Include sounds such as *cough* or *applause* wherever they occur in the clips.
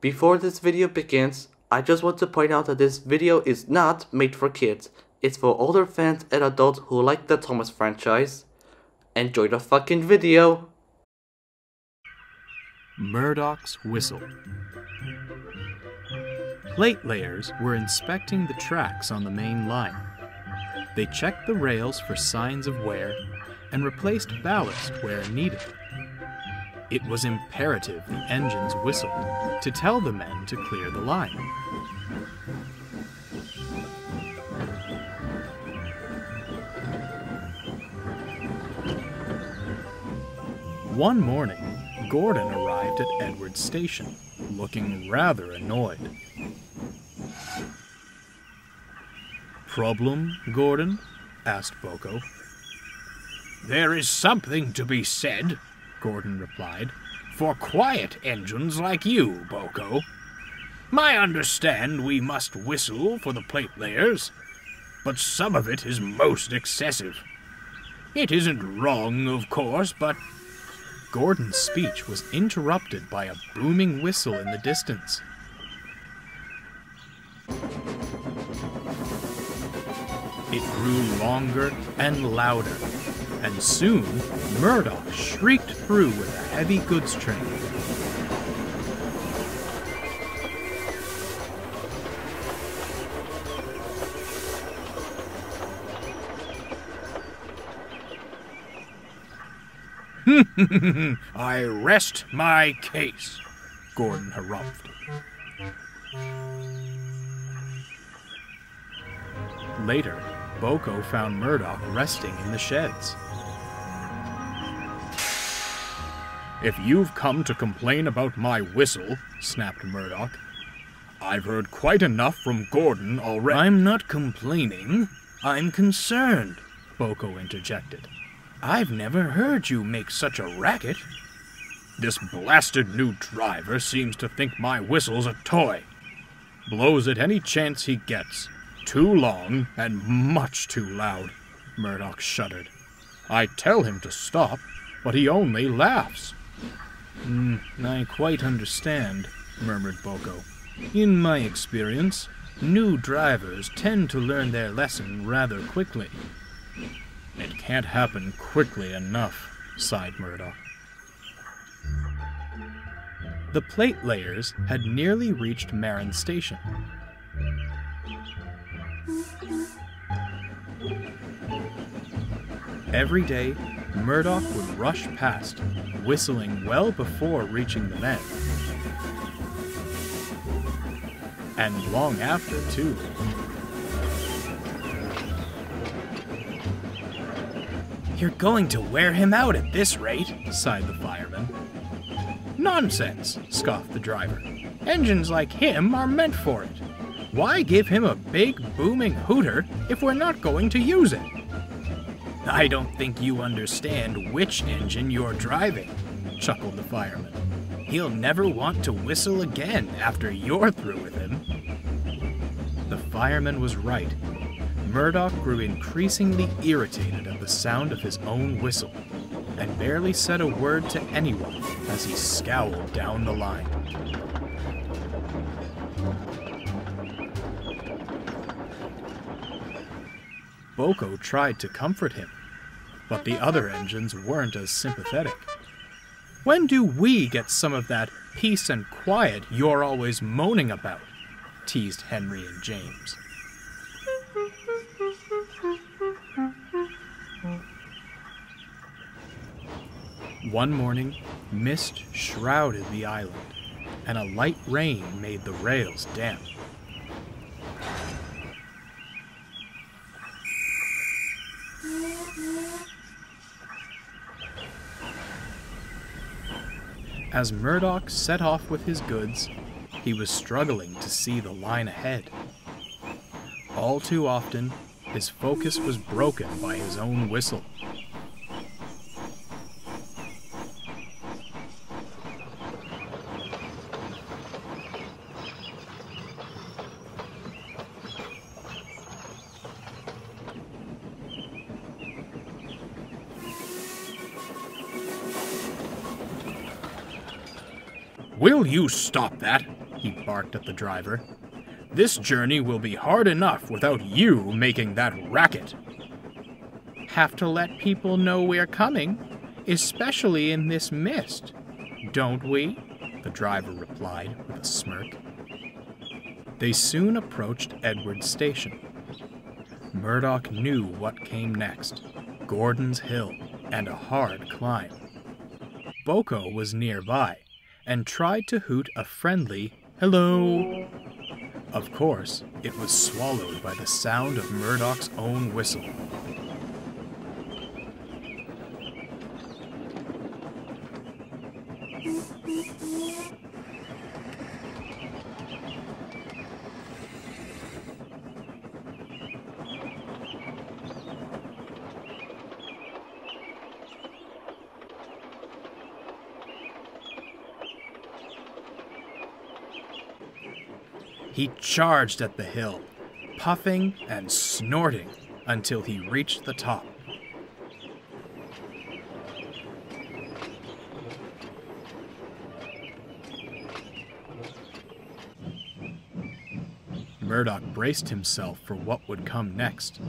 Before this video begins, I just want to point out that this video is not made for kids. It's for older fans and adults who like the Thomas franchise. Enjoy the fucking video! Murdoch's whistle. Plate layers were inspecting the tracks on the main line. They checked the rails for signs of wear and replaced ballast where needed. It was imperative the engines whistled to tell the men to clear the line. One morning, Gordon arrived at Edward's station, looking rather annoyed. Problem, Gordon? asked Boko. There is something to be said, Gordon replied, for quiet engines like you, Boko. I understand we must whistle for the plate layers, but some of it is most excessive. It isn't wrong, of course, but Gordon's speech was interrupted by a booming whistle in the distance. It grew longer and louder, and soon Murdoch shrieked through with a heavy goods train. *laughs* I rest my case, Gordon harumphed. Later, Boko found Murdoch resting in the sheds. If you've come to complain about my whistle, snapped Murdoch, I've heard quite enough from Gordon already. I'm not complaining. I'm concerned, Boko interjected. I've never heard you make such a racket. This blasted new driver seems to think my whistle's a toy. Blows at any chance he gets. Too long and much too loud. Murdoch shuddered. I tell him to stop, but he only laughs. Mm, I quite understand, murmured Boko. In my experience, new drivers tend to learn their lesson rather quickly. It can't happen quickly enough, sighed Murdoch. The plate layers had nearly reached Maron Station. Every day, Murdoch would rush past, whistling well before reaching the men. And long after, too. You're going to wear him out at this rate, sighed the fireman. Nonsense, scoffed the driver. Engines like him are meant for it. Why give him a big, booming hooter if we're not going to use it? I don't think you understand which engine you're driving, chuckled the fireman. He'll never want to whistle again after you're through with him. The fireman was right. Murdoch grew increasingly irritated at the sound of his own whistle, and barely said a word to anyone as he scowled down the line. Boko tried to comfort him, but the other engines weren't as sympathetic. When do we get some of that peace and quiet you're always moaning about? teased Henry and James. One morning, mist shrouded the island, and a light rain made the rails damp. As Murdoch set off with his goods, he was struggling to see the line ahead. All too often, his focus was broken by his own whistle. Will you stop that? he barked at the driver. This journey will be hard enough without you making that racket. Have to let people know we're coming, especially in this mist, don't we? The driver replied with a smirk. They soon approached Edward's station. Murdoch knew what came next Gordon's Hill and a hard climb. Boko was nearby and tried to hoot a friendly hello. Of course, it was swallowed by the sound of Murdoch's own whistle. He charged at the hill, puffing and snorting until he reached the top. Murdoch braced himself for what would come next.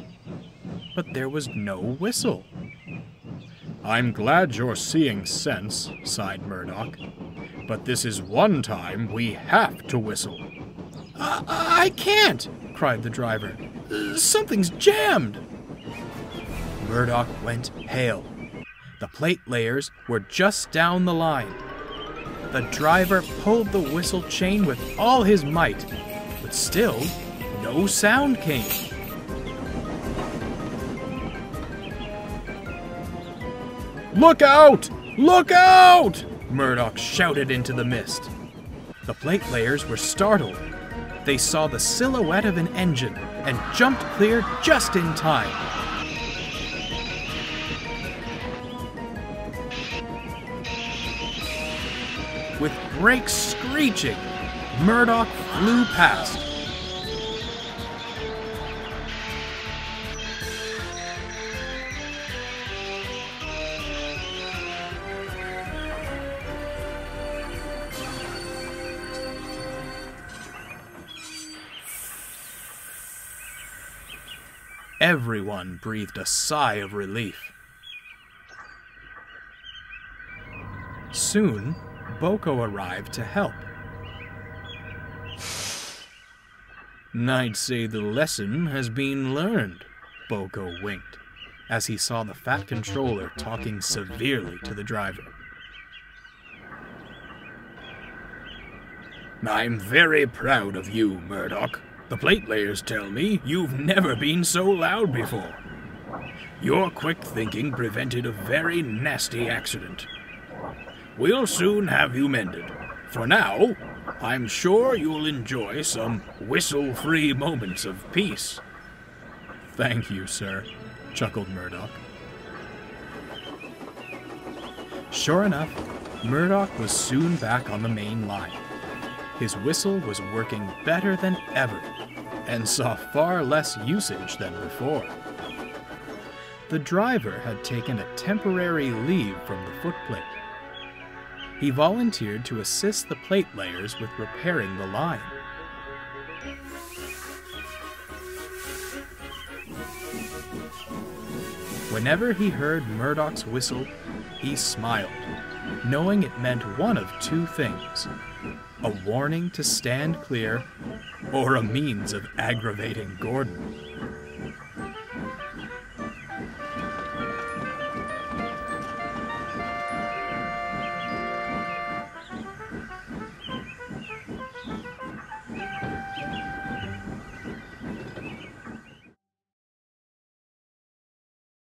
But there was no whistle. I'm glad you're seeing sense, sighed Murdoch. But this is one time we have to whistle. I, I can't, cried the driver. Something's jammed. Murdoch went pale. The plate layers were just down the line. The driver pulled the whistle chain with all his might, but still, no sound came. Look out! Look out! Murdoch shouted into the mist. The plate layers were startled they saw the silhouette of an engine and jumped clear just in time. With brakes screeching, Murdoch flew past. Everyone breathed a sigh of relief. Soon, Boko arrived to help. I'd say the lesson has been learned, Boko winked, as he saw the Fat Controller talking severely to the driver. I'm very proud of you, Murdoch, the plate layers tell me you've never been so loud before. Your quick thinking prevented a very nasty accident. We'll soon have you mended. For now, I'm sure you'll enjoy some whistle free moments of peace. Thank you, sir, chuckled Murdoch. Sure enough, Murdoch was soon back on the main line. His whistle was working better than ever and saw far less usage than before. The driver had taken a temporary leave from the footplate. He volunteered to assist the plate layers with repairing the line. Whenever he heard Murdoch's whistle, he smiled, knowing it meant one of two things a warning to stand clear, or a means of aggravating Gordon.